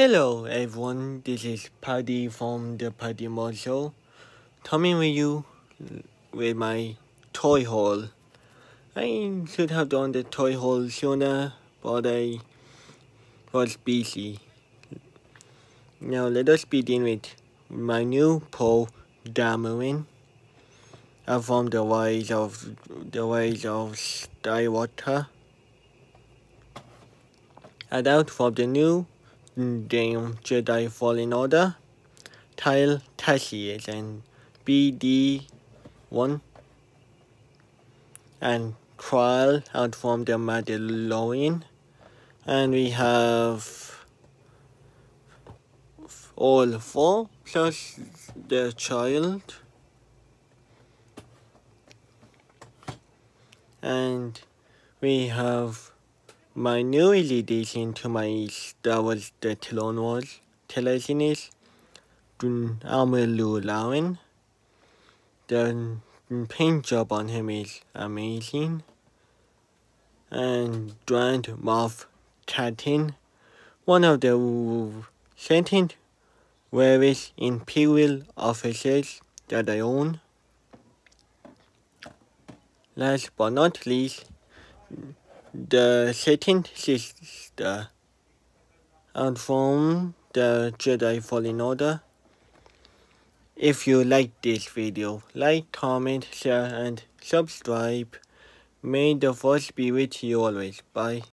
Hello everyone, this is Paddy from the Paddy Show. Coming with you with my toy haul. I should have done the toy haul sooner, but I was busy. Now let us begin with my new Poe Dameron. I'm from the Rise of the Rise of Skywalker. And out from the new Game Jedi Fallen Order, Cal Kestis and BD1 and Trial out from the Mandalorian. And we have all four plus the child. And we have my new addition to my Star Wars The Clone Wars television is Amelu Lowen. The paint job on him is amazing. And Grand Moff Tarkin, one of the sentient various Imperial officers that I own. Last but not least, the second sister and from the Jedi Fallen Order. If you like this video, like, comment, share and subscribe. May the force be with you always. Bye.